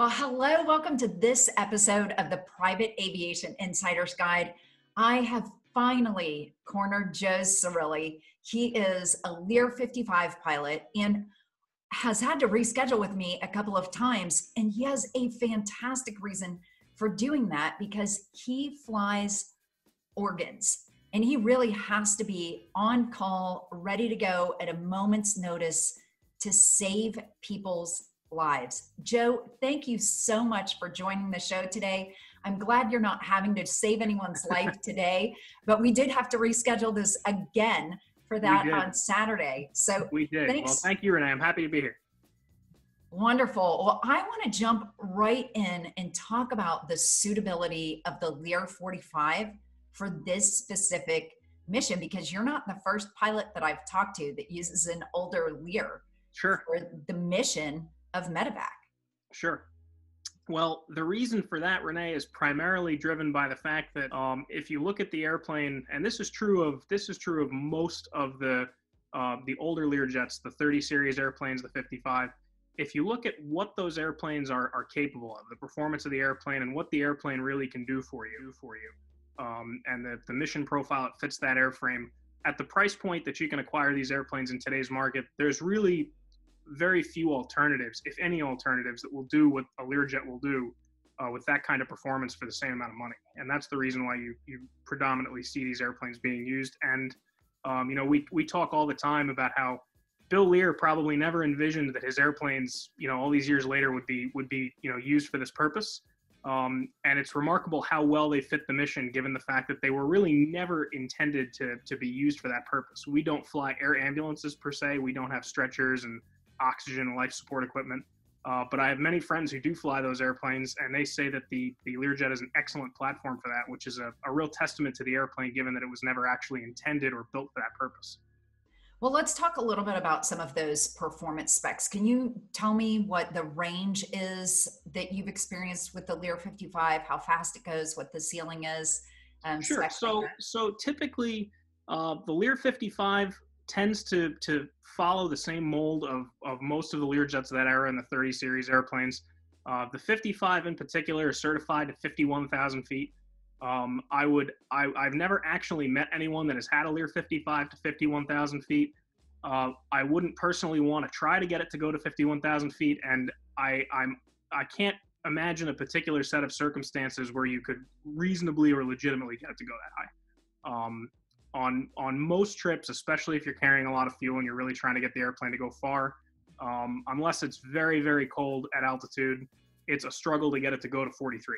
Well, hello, welcome to this episode of the Private Aviation Insider's Guide. I have finally cornered Joe Zerilli. He is a Lear 55 pilot and has had to reschedule with me a couple of times. And he has a fantastic reason for doing that because he flies organs and he really has to be on call, ready to go at a moment's notice to save people's lives. Joe, thank you so much for joining the show today. I'm glad you're not having to save anyone's life today, but we did have to reschedule this again for that on Saturday. So we did. Thanks. Well, thank you, René. I'm happy to be here. Wonderful. Well, I want to jump right in and talk about the suitability of the Lear 45 for this specific mission because you're not the first pilot that I've talked to that uses an older Lear sure. for the mission of medevac? Sure. Well, the reason for that, René, is primarily driven by the fact that um, if you look at the airplane, and this is true of this is true of most of the uh, the older Learjets, the 30 series airplanes, the 55. If you look at what those airplanes are are capable of, the performance of the airplane, and what the airplane really can do for you, for you, um, and the, the mission profile it fits that airframe at the price point that you can acquire these airplanes in today's market, there's really very few alternatives, if any alternatives, that will do what a Learjet will do uh, with that kind of performance for the same amount of money. And that's the reason why you, you predominantly see these airplanes being used. And, um, you know, we, we talk all the time about how Bill Lear probably never envisioned that his airplanes, you know, all these years later would be, would be, you know, used for this purpose. Um, and it's remarkable how well they fit the mission, given the fact that they were really never intended to, to be used for that purpose. We don't fly air ambulances per se. We don't have stretchers and oxygen and life support equipment. Uh, but I have many friends who do fly those airplanes, and they say that the, the Learjet is an excellent platform for that, which is a, a real testament to the airplane, given that it was never actually intended or built for that purpose. Well, let's talk a little bit about some of those performance specs. Can you tell me what the range is that you've experienced with the Lear 55, how fast it goes, what the ceiling is? Um, sure. So, so typically, uh, the Lear 55 tends to to follow the same mold of of most of the Learjets of that era and the 30 series airplanes. Uh, the 55 in particular is certified to 51,000 feet. Um, I would I, I've never actually met anyone that has had a Lear 55 to 51,000 feet. Uh, I wouldn't personally want to try to get it to go to 51,000 feet, and I I'm I can't imagine a particular set of circumstances where you could reasonably or legitimately get it to go that high. Um, on on most trips, especially if you're carrying a lot of fuel and you're really trying to get the airplane to go far, um, unless it's very very cold at altitude, it's a struggle to get it to go to 43.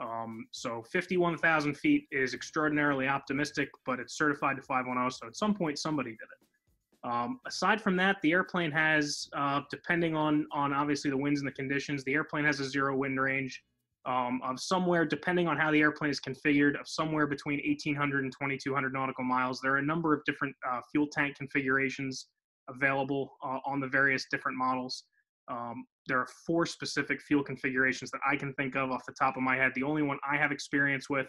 Um, so 51,000 feet is extraordinarily optimistic, but it's certified to 510. So at some point somebody did it. Um, aside from that, the airplane has, uh, depending on on obviously the winds and the conditions, the airplane has a zero wind range um, of somewhere, depending on how the airplane is configured, of somewhere between 1,800 and 2,200 nautical miles. There are a number of different uh, fuel tank configurations available uh, on the various different models. Um, there are four specific fuel configurations that I can think of off the top of my head. The only one I have experience with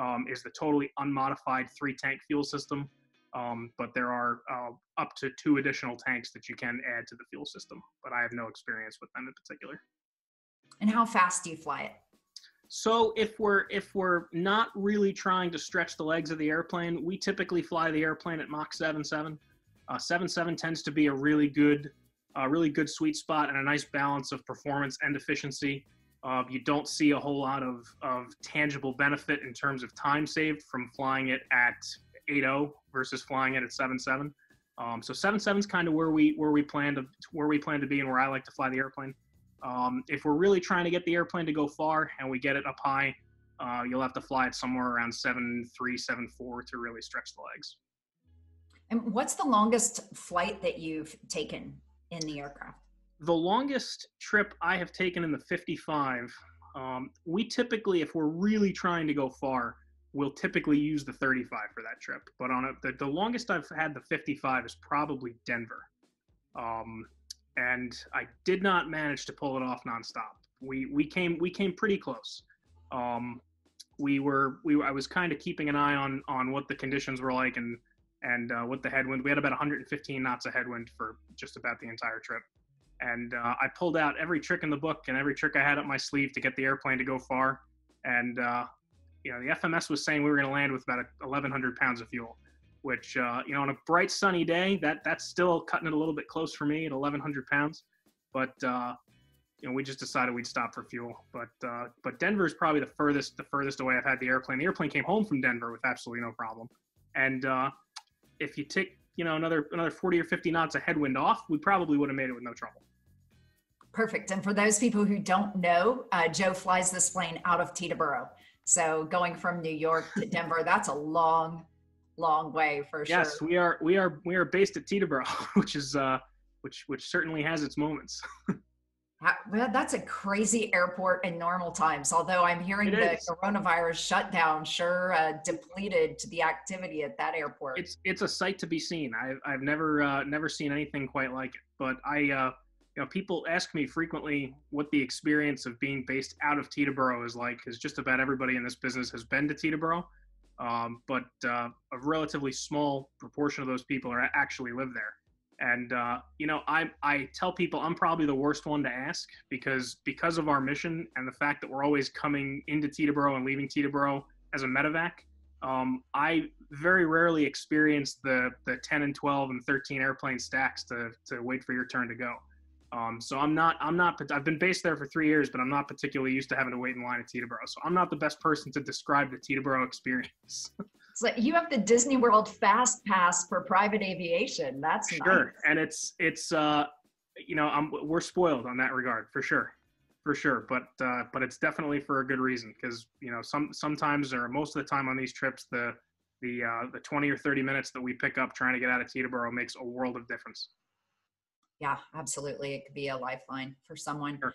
um, is the totally unmodified three tank fuel system. Um, but there are uh, up to two additional tanks that you can add to the fuel system. But I have no experience with them in particular. And how fast do you fly it? So if we're if we're not really trying to stretch the legs of the airplane, we typically fly the airplane at Mach 7.7. Uh, 7.7 tends to be a really good, uh, really good sweet spot and a nice balance of performance and efficiency. Uh, you don't see a whole lot of, of tangible benefit in terms of time saved from flying it at 8.0 versus flying it at 7.7. Um, so 7.7 is kind of where we where we plan to where we plan to be and where I like to fly the airplane. Um, if we're really trying to get the airplane to go far and we get it up high, uh, you'll have to fly it somewhere around seven three, seven four to really stretch the legs. And what's the longest flight that you've taken in the aircraft? The longest trip I have taken in the 55, um, we typically, if we're really trying to go far, we'll typically use the 35 for that trip. But on a, the, the longest I've had the 55 is probably Denver. Um, and I did not manage to pull it off nonstop. We we came we came pretty close. Um, we were we I was kind of keeping an eye on on what the conditions were like and and uh, what the headwind. We had about 115 knots of headwind for just about the entire trip. and uh, I pulled out every trick in the book and every trick I had up my sleeve to get the airplane to go far. And uh, you know, the FMS was saying we were going to land with about 1,100 pounds of fuel, which uh, you know, on a bright sunny day, that that's still cutting it a little bit close for me at 1,100 pounds. But uh, you know, we just decided we'd stop for fuel. But uh, but Denver is probably the furthest the furthest away I've had the airplane. The airplane came home from Denver with absolutely no problem. And uh, if you take you know another another 40 or 50 knots of headwind off, we probably would have made it with no trouble. Perfect. And for those people who don't know, uh, Joe flies this plane out of Teterboro. So going from New York to Denver, that's a long, long way for sure. Yes, we are we are we are based at Teterboro, which is uh, which which certainly has its moments. well, that's a crazy airport in normal times. Although I'm hearing it the is. coronavirus shutdown sure uh, depleted to the activity at that airport. It's it's a sight to be seen. I've I've never uh, never seen anything quite like it. But I uh, you know people ask me frequently what the experience of being based out of Teterboro is like, because just about everybody in this business has been to Teterboro. Um, but uh, a relatively small proportion of those people are actually live there. And uh, you know, I I tell people I'm probably the worst one to ask because because of our mission and the fact that we're always coming into Teterboro and leaving Teterboro as a medevac. Um, I very rarely experience the the 10 and 12 and 13 airplane stacks to to wait for your turn to go. Um, so I'm not I'm not I've been based there for three years, but I'm not particularly used to having to wait in line at Teterboro. So I'm not the best person to describe the Teterboro experience. So you have the Disney World Fast Pass for private aviation. That's sure, nice. and it's it's uh, you know I'm, we're spoiled on that regard for sure, for sure. But uh, but it's definitely for a good reason because you know some sometimes or most of the time on these trips the the uh, the 20 or 30 minutes that we pick up trying to get out of Teterboro makes a world of difference. Yeah, absolutely. It could be a lifeline for someone. Sure.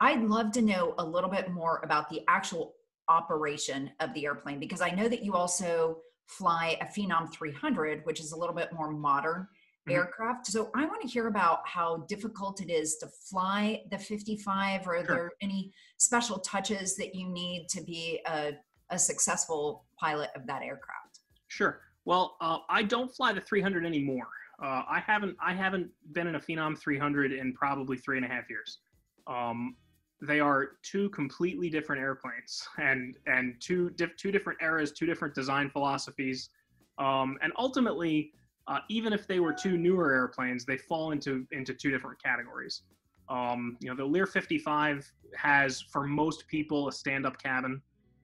I'd love to know a little bit more about the actual operation of the airplane because I know that you also fly a Phenom 300, which is a little bit more modern mm-hmm. aircraft. So I want to hear about how difficult it is to fly the 55. Or Are sure. there any special touches that you need to be a, a successful pilot of that aircraft? Sure. Well, uh, I don't fly the 300 anymore. Uh, I haven't I haven't been in a Phenom 300 in probably three and a half years. Um, they are two completely different airplanes and and two two different eras, two different design philosophies, um, and ultimately, uh, even if they were two newer airplanes, they fall into into two different categories. Um, you know, the Lear 55 has for most people a stand-up cabin.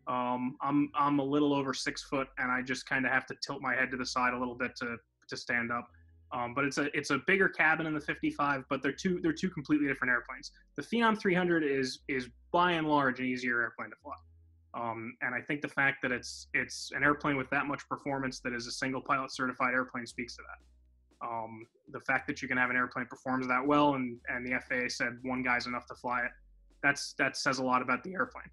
Um, I'm I'm a little over six foot, and I just kind of have to tilt my head to the side a little bit to to stand up. Um, but it's a it's a bigger cabin in the 55, but they're two they're two completely different airplanes. The Phenom 300 is is by and large an easier airplane to fly, um, and I think the fact that it's it's an airplane with that much performance that is a single pilot certified airplane speaks to that. Um, the fact that you can have an airplane performs that well, and and the FAA said one guy's enough to fly it, that's that says a lot about the airplane.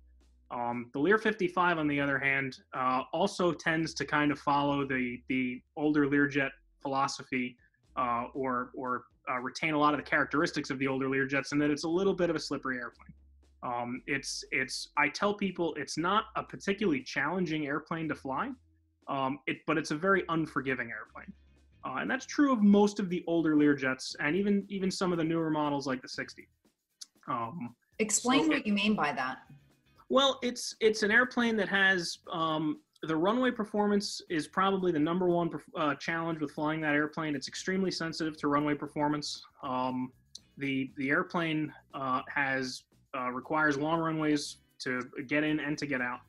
Um, the Lear 55, on the other hand, uh, also tends to kind of follow the the older Learjet philosophy uh, or or uh, retain a lot of the characteristics of the older Learjets, and that it's a little bit of a slippery airplane. Um, it's it's I tell people it's not a particularly challenging airplane to fly, um, it but it's a very unforgiving airplane, uh, and that's true of most of the older Learjets and even even some of the newer models like the 60. Um, Explain so what it, you mean by that. Well, it's it's an airplane that has um, the runway performance is probably the number one uh, challenge with flying that airplane. It's extremely sensitive to runway performance. Um, the the airplane uh, has uh, requires long runways to get in and to get out,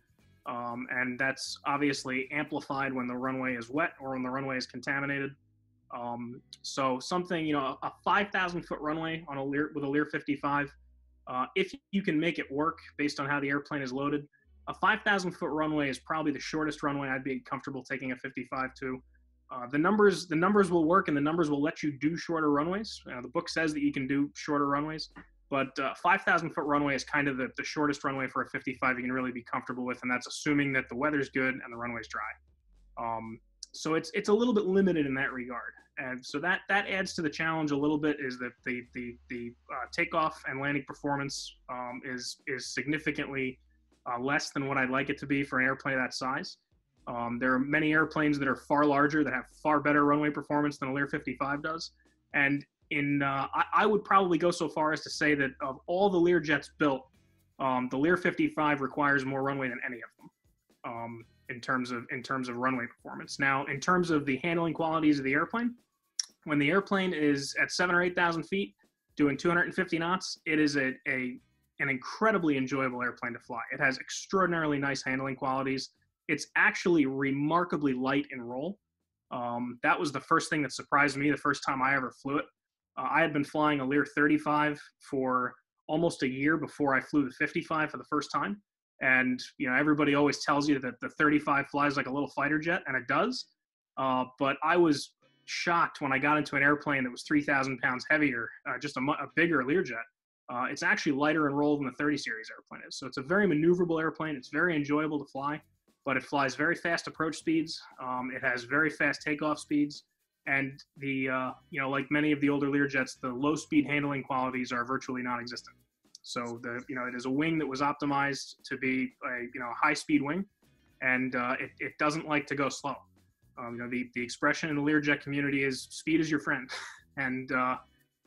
um, and that's obviously amplified when the runway is wet or when the runway is contaminated. Um, so something you know a 5,000 foot runway on a Lear with a Lear 55, uh, if you can make it work based on how the airplane is loaded, a 5,000 foot runway is probably the shortest runway I'd be comfortable taking a 55 to. Uh, the numbers the numbers will work and the numbers will let you do shorter runways. Uh, the book says that you can do shorter runways, but uh, 5,000 foot runway is kind of the, the shortest runway for a 55 you can really be comfortable with, and that's assuming that the weather's good and the runway's dry. Um, so it's it's a little bit limited in that regard, and so that that adds to the challenge a little bit. Is that the the the uh, takeoff and landing performance um, is is significantly uh, less than what I'd like it to be for an airplane that size. Um, there are many airplanes that are far larger that have far better runway performance than a Lear 55 does. And in uh, I, I, would probably go so far as to say that of all the Lear jets built, um, the Lear 55 requires more runway than any of them. Um, in terms of in terms of runway performance. Now, in terms of the handling qualities of the airplane, when the airplane is at seven or eight thousand feet, doing 250 knots, it is a, a an incredibly enjoyable airplane to fly. It has extraordinarily nice handling qualities. It's actually remarkably light in roll. Um, that was the first thing that surprised me the first time I ever flew it. Uh, I had been flying a Lear 35 for almost a year before I flew the 55 for the first time. And you know, everybody always tells you that the 35 flies like a little fighter jet, and it does. Uh, but I was shocked when I got into an airplane that was 3,000 pounds heavier, uh, just a, a, bigger Learjet. Uh, it's actually lighter in roll than the 30 series airplane is. So it's a very maneuverable airplane. It's very enjoyable to fly, but it flies very fast approach speeds. Um, it has very fast takeoff speeds. And the, uh, you know, like many of the older Learjets, the low speed handling qualities are virtually non existent. So the you know it is a wing that was optimized to be a you know high speed wing, and uh, it, it doesn't like to go slow. Um, you know the, the expression in the Learjet community is speed is your friend, and uh,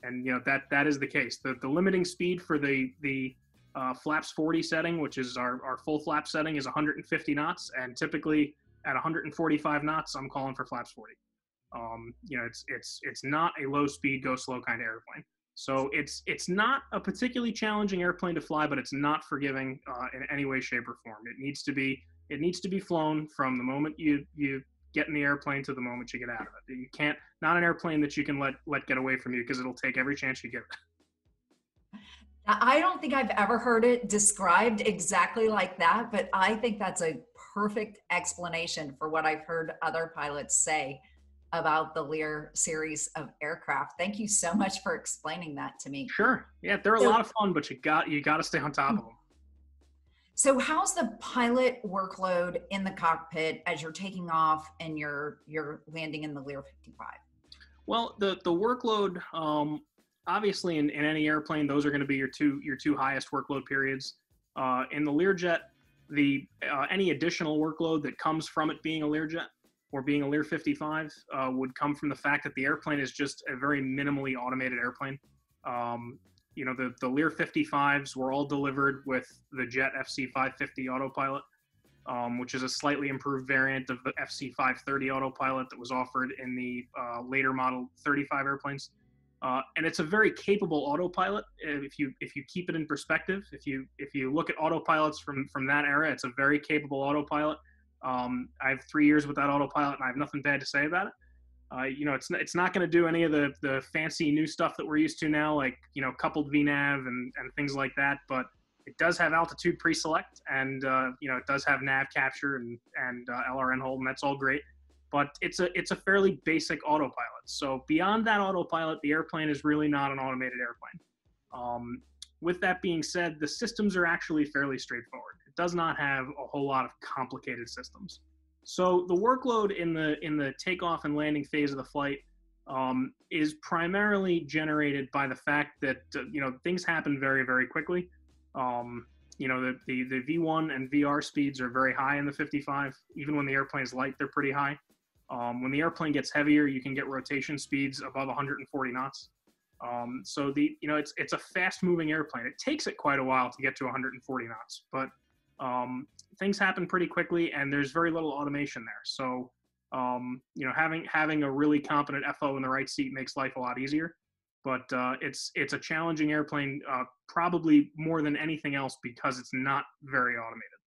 and you know that that is the case. The the limiting speed for the the uh, flaps 40 setting, which is our, our full flap setting, is 150 knots, and typically at 145 knots, I'm calling for flaps 40. Um, you know, it's it's it's not a low speed go slow kind of airplane. So it's it's not a particularly challenging airplane to fly, but it's not forgiving uh, in any way, shape, or form. It needs to be it needs to be flown from the moment you you get in the airplane to the moment you get out of it. You can't not an airplane that you can let let get away from you because it'll take every chance you give it. I don't think I've ever heard it described exactly like that, but I think that's a perfect explanation for what I've heard other pilots say about the Lear series of aircraft. Thank you so much for explaining that to me. Sure. Yeah, they're a lot of fun, but you got you got to stay on top mm. of them. So, how's the pilot workload in the cockpit as you're taking off and you're you're landing in the Lear 55? Well, the the workload, um, obviously, in, in any airplane, those are going to be your two your two highest workload periods. Uh, in the Learjet, the uh, any additional workload that comes from it being a Learjet or being a Lear 55 uh, would come from the fact that the airplane is just a very minimally automated airplane. Um, you know, the, the Lear 55s were all delivered with the Jet FC550 autopilot, um, which is a slightly improved variant of the FC530 autopilot that was offered in the uh, later model 35 airplanes. Uh, and it's a very capable autopilot. If you if you keep it in perspective, if you if you look at autopilots from from that era, it's a very capable autopilot. Um, I have three years with that autopilot, and I have nothing bad to say about it. Uh, you know, it's it's not going to do any of the the fancy new stuff that we're used to now, like you know, coupled VNAV and and things like that. But it does have altitude pre-select, and uh, you know, it does have nav capture and and uh, LRN hold, and that's all great. But it's a it's a fairly basic autopilot. So beyond that autopilot, the airplane is really not an automated airplane. Um, with that being said, the systems are actually fairly straightforward It does not have a whole lot of complicated systems. So the workload in the in the takeoff and landing phase of the flight um, is primarily generated by the fact that uh, you know things happen very very quickly. Um, you know the, the the V1 and VR speeds are very high in the 55. Even when the airplane is light, they're pretty high. Um, when the airplane gets heavier, you can get rotation speeds above 140 knots. Um, so the you know it's it's a fast moving airplane. It takes it quite a while to get to 140 knots, but um, things happen pretty quickly, and there's very little automation there. So, um, you know, having having a really competent FO in the right seat makes life a lot easier. But uh, it's it's a challenging airplane, uh, probably more than anything else because it's not very automated.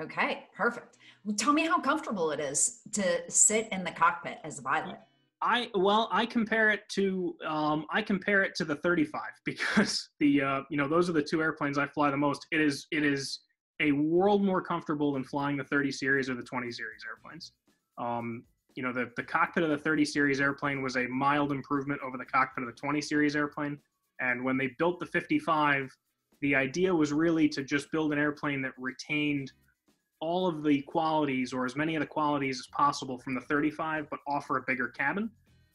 Okay, perfect. Well, tell me how comfortable it is to sit in the cockpit as a pilot. I well, I compare it to um, I compare it to the 35 because the uh, you know those are the two airplanes I fly the most. It is it is a world more comfortable than flying the 30 series or the 20 series airplanes. Um, you know the the cockpit of the 30 series airplane was a mild improvement over the cockpit of the 20 series airplane. And when they built the 55, the idea was really to just build an airplane that retained all of the qualities or as many of the qualities as possible from the 35, but offer a bigger cabin.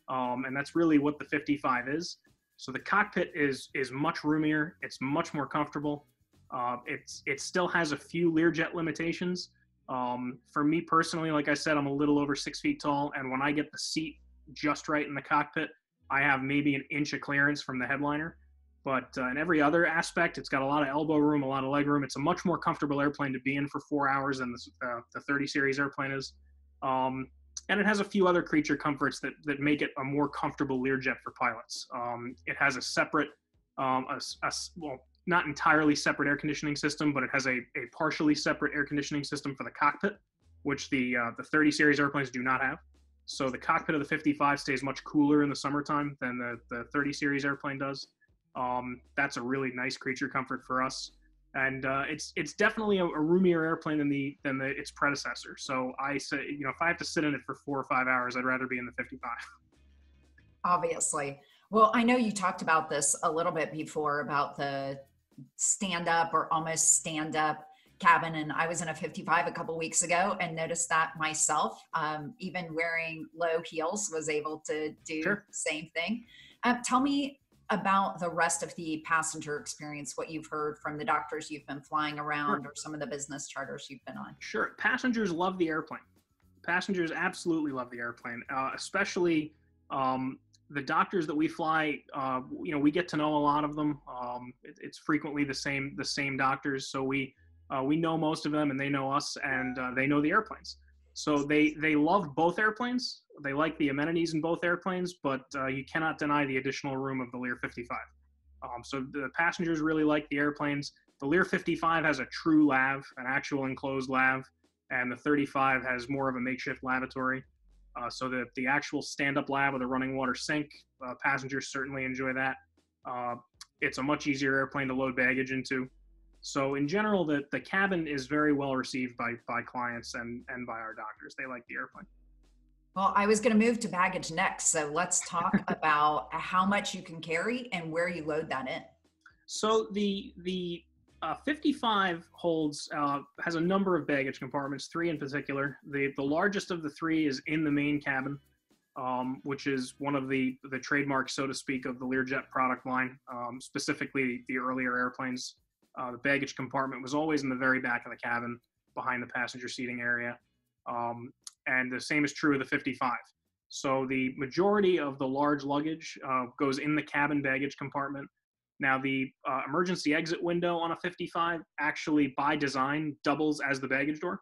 Um, and that's really what the 55 is. So the cockpit is is much roomier. It's much more comfortable. Uh, it's it still has a few Learjet limitations. Um, for me personally, like I said, I'm a little over six feet tall, and when I get the seat just right in the cockpit, I have maybe an inch of clearance from the headliner. But uh, in every other aspect, it's got a lot of elbow room, a lot of leg room. It's a much more comfortable airplane to be in for four hours than the, uh, the 30 series airplane is. Um, and it has a few other creature comforts that, that make it a more comfortable Learjet for pilots. Um, it has a separate, um, a, a, well, not entirely separate air conditioning system, but it has a, a partially separate air conditioning system for the cockpit, which the uh, the 30 series airplanes do not have. So the cockpit of the 55 stays much cooler in the summertime than the, the 30 series airplane does. Um, that's a really nice creature comfort for us, and uh, it's it's definitely a, a, roomier airplane than the than the its predecessor. So I say, you know, if I have to sit in it for four or five hours, I'd rather be in the 55. Obviously. Well, I know you talked about this a little bit before about the stand up or almost stand up cabin and i was in a 55 a couple weeks ago and noticed that myself um, even wearing low heels was able to do sure. the same thing uh, tell me about the rest of the passenger experience what you've heard from the doctors you've been flying around sure. or some of the business charters you've been on sure passengers love the airplane passengers absolutely love the airplane uh, especially um, the doctors that we fly, uh, you know, we get to know a lot of them. Um, it, it's frequently the same the same doctors, so we uh, we know most of them, and they know us, and uh, they know the airplanes. So they they love both airplanes. They like the amenities in both airplanes, but uh, you cannot deny the additional room of the Lear 55. Um, so the passengers really like the airplanes. The Lear 55 has a true lav, an actual enclosed lav, and the 35 has more of a makeshift lavatory. Uh, so the, the actual stand-up lav with a running water sink, uh, passengers certainly enjoy that. Uh, it's a much easier airplane to load baggage into. So in general, the, the cabin is very well received by, by clients and, and by our doctors. They like the airplane. Well, I was going to move to baggage next. So let's talk about how much you can carry and where you load that in. So the the uh, 55 holds uh, has a number of baggage compartments, three in particular. The the largest of the three is in the main cabin, um, which is one of the the trademarks, so to speak, of the Learjet product line. Um, specifically, the earlier airplanes, uh, the baggage compartment was always in the very back of the cabin, behind the passenger seating area, um, and the same is true of the 55. So the majority of the large luggage uh, goes in the cabin baggage compartment now, the uh, emergency exit window on a 55 actually, by design, doubles as the baggage door.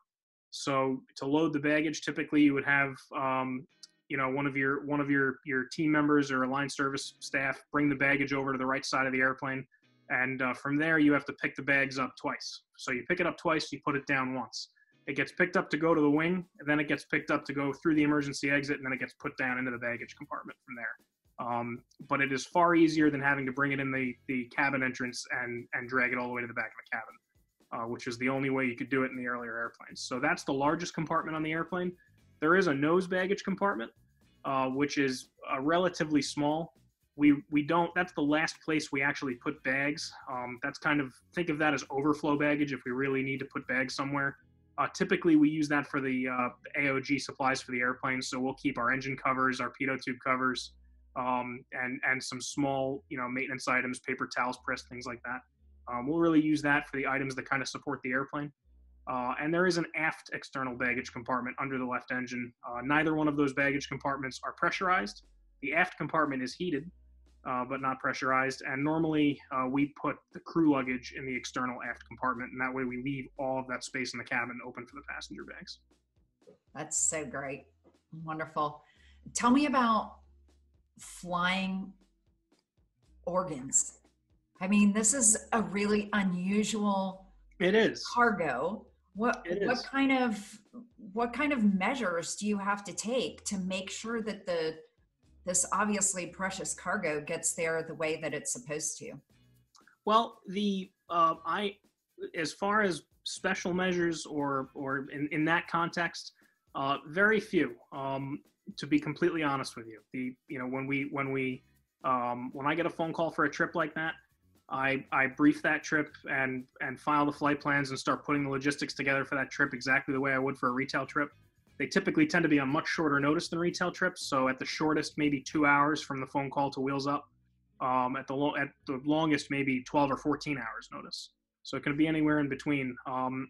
So to load the baggage, typically you would have, um, you know, one of your one of your your team members or line service staff bring the baggage over to the right side of the airplane, and uh, from there you have to pick the bags up twice. So you pick it up twice, you put it down once. It gets picked up to go to the wing, and then it gets picked up to go through the emergency exit, and then it gets put down into the baggage compartment from there. Um, but it is far easier than having to bring it in the, the cabin entrance and, and drag it all the way to the back of the cabin, uh, which is the only way you could do it in the earlier airplanes. So that's the largest compartment on the airplane. There is a nose baggage compartment, uh, which is uh, relatively small. We, we don't, that's the last place we actually put bags. Um, that's kind of, think of that as overflow baggage if we really need to put bags somewhere. Uh, typically, we use that for the uh, AOG supplies for the airplane. So we'll keep our engine covers, our pitot tube covers, um, and and some small you know maintenance items, paper towels, press, things like that. Um, we'll really use that for the items that kind of support the airplane. Uh, and there is an aft external baggage compartment under the left engine. Uh, neither one of those baggage compartments are pressurized. The aft compartment is heated, uh, but not pressurized. And normally uh, we put the crew luggage in the external aft compartment, and that way we leave all of that space in the cabin open for the passenger bags. That's so great. Wonderful. Tell me about flying organs. I mean, this is a really unusual it is cargo. What what kind of what kind of measures do you have to take to make sure that the this obviously precious cargo gets there the way that it's supposed to? Well, the uh, I as far as special measures or or in, in that context, uh, very few. Um, to be completely honest with you, the you know when we when we um, when I get a phone call for a trip like that, I I brief that trip and and file the flight plans and start putting the logistics together for that trip exactly the way I would for a retail trip. They typically tend to be on much shorter notice than retail trips, so at the shortest maybe two hours from the phone call to wheels up. Um, at the lo- at the longest maybe 12 or 14 hours notice. So it can be anywhere in between. Um,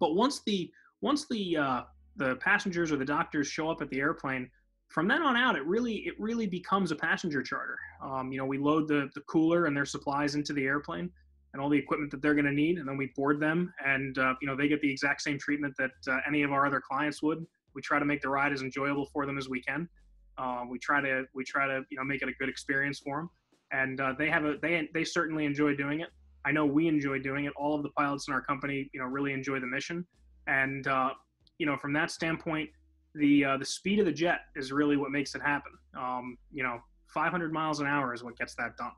but once the once the uh, the passengers or the doctors show up at the airplane, from then on out, it really it really becomes a passenger charter. Um, you know, we load the the cooler and their supplies into the airplane and all the equipment that they're going to need, and then we board them, and uh, you know they get the exact same treatment that uh, any of our other clients would. We try to make the ride as enjoyable for them as we can. Uh, we try to we try to you know make it a good experience for them, and uh, they have a they they certainly enjoy doing it. I know we enjoy doing it. All of the pilots in our company, you know, really enjoy the mission, and uh, you know from that standpoint, the uh, the speed of the jet is really what makes it happen. Um, you know, 500 miles an hour is what gets that done.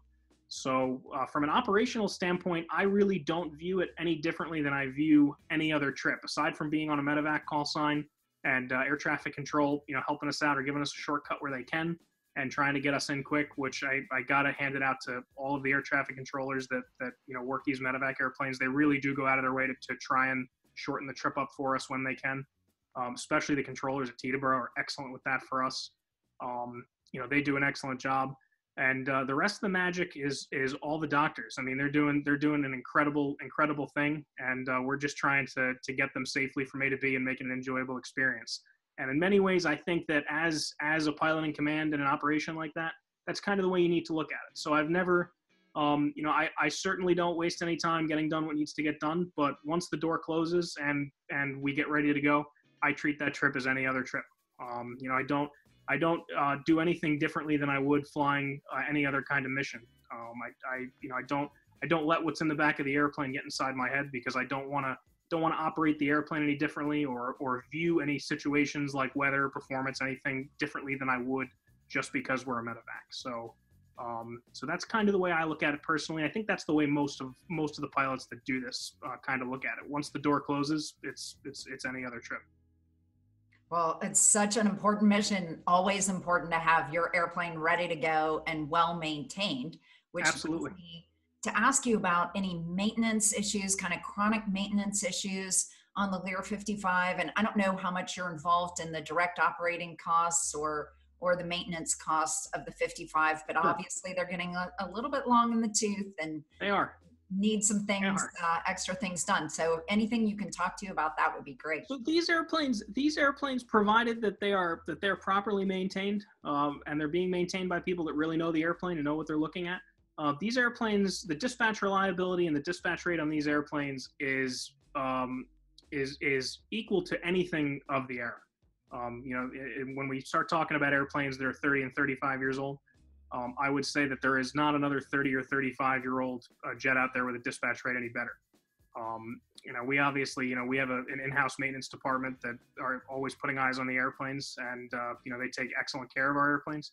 So, uh, from an operational standpoint, I really don't view it any differently than I view any other trip, aside from being on a medevac call sign and uh, air traffic control, you know, helping us out or giving us a shortcut where they can and trying to get us in quick, which I, I gotta hand it out to all of the air traffic controllers that that you know work these medevac airplanes. They really do go out of their way to, to try and shorten the trip up for us when they can. Um, especially the controllers at Teterboro are excellent with that for us. Um, you know, they do an excellent job and uh, the rest of the magic is is all the doctors. I mean, they're doing they're doing an incredible incredible thing, and uh, we're just trying to to get them safely from A to B and make it an enjoyable experience. And in many ways, I think that as as a pilot in command in an operation like that, that's kind of the way you need to look at it. So I've never, um, you know, I, I certainly don't waste any time getting done what needs to get done. But once the door closes and and we get ready to go, I treat that trip as any other trip. Um, you know, I don't I don't uh, do anything differently than I would flying uh, any other kind of mission. Um, I, I, you know, I don't, I don't let what's in the back of the airplane get inside my head because I don't want to, don't want to operate the airplane any differently or, or view any situations like weather, performance, anything differently than I would just because we're a medevac. So, um, so that's kind of the way I look at it personally. I think that's the way most of most of the pilots that do this uh, kind of look at it. Once the door closes, it's it's it's any other trip. Well, it's such an important mission, always important to have your airplane ready to go and well maintained, which absolutely to ask you about any maintenance issues, kind of chronic maintenance issues on the Lear 55. And I don't know how much you're involved in the direct operating costs or or the maintenance costs of the 55, but sure. obviously they're getting a, a, little bit long in the tooth and they are need some things uh, extra things done. So anything you can talk to you about that would be great. So these airplanes these airplanes provided that they are that they're properly maintained um, and they're being maintained by people that really know the airplane and know what they're looking at uh, these airplanes the dispatch reliability and the dispatch rate on these airplanes is um, is is equal to anything of the era um, you know it, it, when we start talking about airplanes that are 30 and 35 years old um, I would say that there is not another 30 or 35 year old uh, jet out there with a dispatch rate any better. Um, you know, we obviously, you know, we have a, an in-house maintenance department that are always putting eyes on the airplanes, and uh, you know, they take excellent care of our airplanes.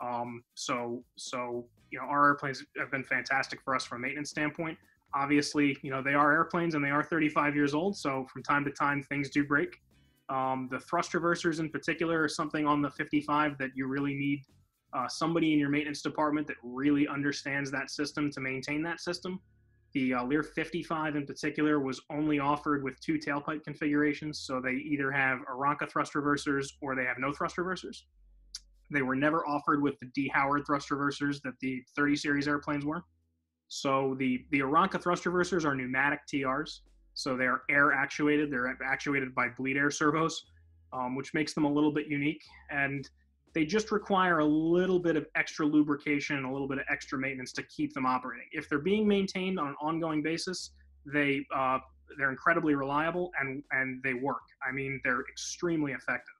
Um, so, so you know, our airplanes have been fantastic for us from a maintenance standpoint. Obviously, you know, they are airplanes and they are 35 years old, so from time to time things do break. Um, the thrust reversers in particular are something on the 55 that you really need uh, somebody in your maintenance department that really understands that system to maintain that system. The uh, Lear 55 in particular was only offered with two tailpipe configurations, so they either have Aeronca thrust reversers or they have no thrust reversers. They were never offered with the Dee Howard thrust reversers that the 30 series airplanes were. So the the Aeronca thrust reversers are pneumatic TRs, so they're air actuated. They're actuated by bleed air servos, um, which makes them a little bit unique. And they just require a little bit of extra lubrication and a little bit of extra maintenance to keep them operating. If they're being maintained on an ongoing basis, they uh, they're incredibly reliable and and they work. I mean, they're extremely effective,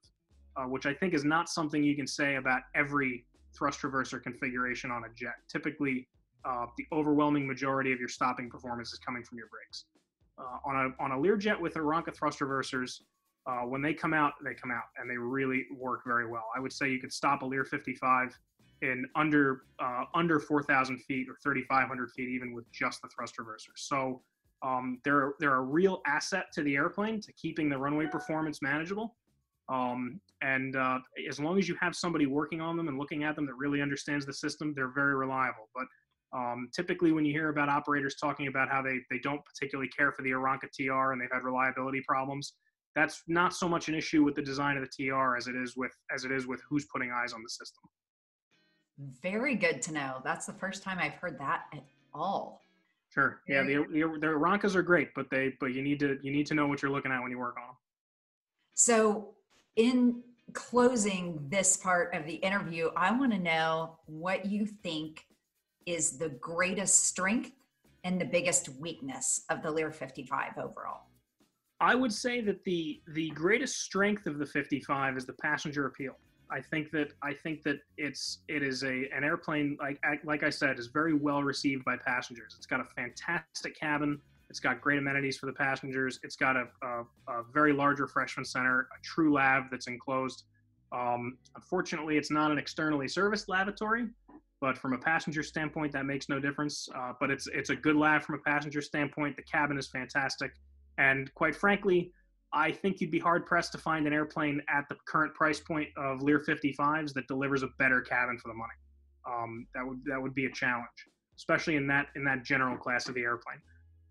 uh, which I think is not something you can say about every thrust reverser configuration on a jet. Typically, uh, the overwhelming majority of your stopping performance is coming from your brakes. Uh, on a on a Learjet with Aeronca thrust reversers, uh, when they come out, they come out, and they really work very well. I would say you could stop a Lear 55 in under uh, under 4,000 feet or 3,500 feet, even with just the thrust reversers. So um, they're they're a real asset to the airplane to keeping the runway performance manageable. Um, and uh, as long as you have somebody working on them and looking at them that really understands the system, they're very reliable. But um, typically, when you hear about operators talking about how they, they don't particularly care for the Aeronca TR and they've had reliability problems, that's not so much an issue with the design of the TR as it is with as it is with who's putting eyes on the system. Very good to know. That's the first time I've heard that at all. Sure. Yeah, the the, the Roncas are great, but they but you need to you need to know what you're looking at when you work on them. So in closing this part of the interview, I want to know what you think is the greatest strength and the biggest weakness of the Lear 55 overall. I would say that the the greatest strength of the 55 is the passenger appeal. I think that I think that it's it is a an airplane like like I said is very well received by passengers. It's got a fantastic cabin. It's got great amenities for the passengers. It's got a, a, a very large refreshment center, a true lav that's enclosed. Um, unfortunately, it's not an externally serviced lavatory, but from a passenger standpoint, that makes no difference. Uh, but it's it's a good lav from a passenger standpoint. The cabin is fantastic, and quite frankly, I think you'd be hard pressed to find an airplane at the current price point of Lear 55s that delivers a better cabin for the money. Um, that would that would be a challenge, especially in that in that general class of the airplane.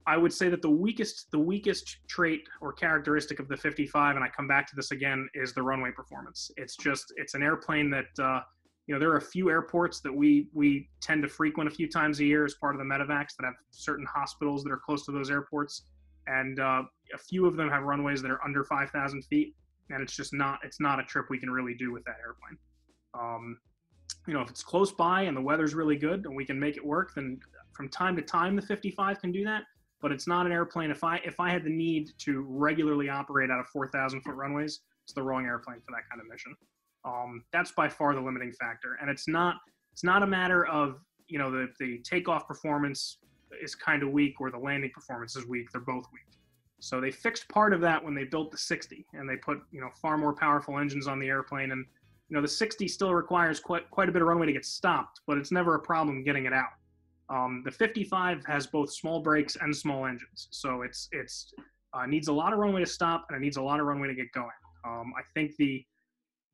I would say that the weakest the weakest trait or characteristic of the 55, and I come back to this again, is the runway performance. It's just it's an airplane that uh, you know there are a few airports that we we tend to frequent a few times a year as part of the medevacs that have certain hospitals that are close to those airports, and uh, a few of them have runways that are under 5,000 feet, and it's just not it's not a trip we can really do with that airplane. Um, you know, if it's close by and the weather's really good and we can make it work, then from time to time the 55 can do that but it's not an airplane. If I if I had the need to regularly operate out of 4,000 foot runways, it's the wrong airplane for that kind of mission. Um, that's by far the limiting factor, and it's not it's not a matter of you know the the takeoff performance is kind of weak or the landing performance is weak. They're both weak. So they fixed part of that when they built the 60, and they put you know far more powerful engines on the airplane, and you know the 60 still requires quite quite a bit of runway to get stopped, but it's never a problem getting it out. Um, the 55 has both small brakes and small engines, so it's it's uh, needs a lot of runway to stop and it needs a lot of runway to get going. Um, I think the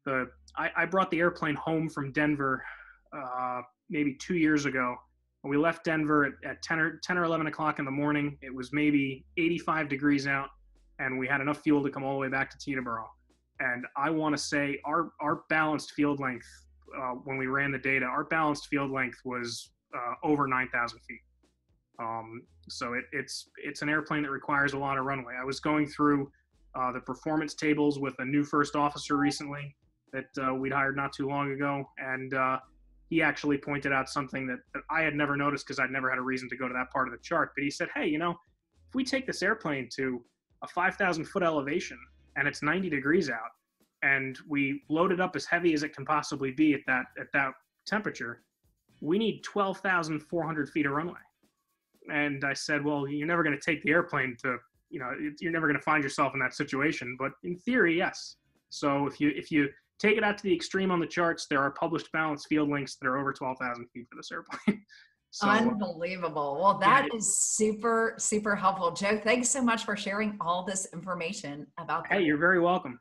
the I, I, brought the airplane home from Denver uh, maybe two years ago. We left Denver at, at 10 or 10 or 11 o'clock in the morning. It was maybe 85 degrees out, and we had enough fuel to come all the way back to Teterboro. And I want to say our our balanced field length uh, when we ran the data, our balanced field length was uh, over 9,000 feet. Um, so it, it's it's an airplane that requires a lot of runway. I was going through uh, the performance tables with a new first officer recently that uh, we'd hired not too long ago, and uh, he actually pointed out something that, that I had never noticed because I'd never had a reason to go to that part of the chart. But he said, "Hey, you know, if we take this airplane to a 5,000 foot elevation and it's 90 degrees out, and we load it up as heavy as it can possibly be at that at that temperature." we need 12,400 feet of runway. And I said, well, you're never going to take the airplane to, you know, you're never going to find yourself in that situation. But in theory, yes. So if you if you take it out to the extreme on the charts, there are published balanced field lengths that are over 12,000 feet for this airplane. so, Unbelievable. Well, that yeah, is super, super helpful. Joe, thanks so much for sharing all this information about Hey, you're very welcome.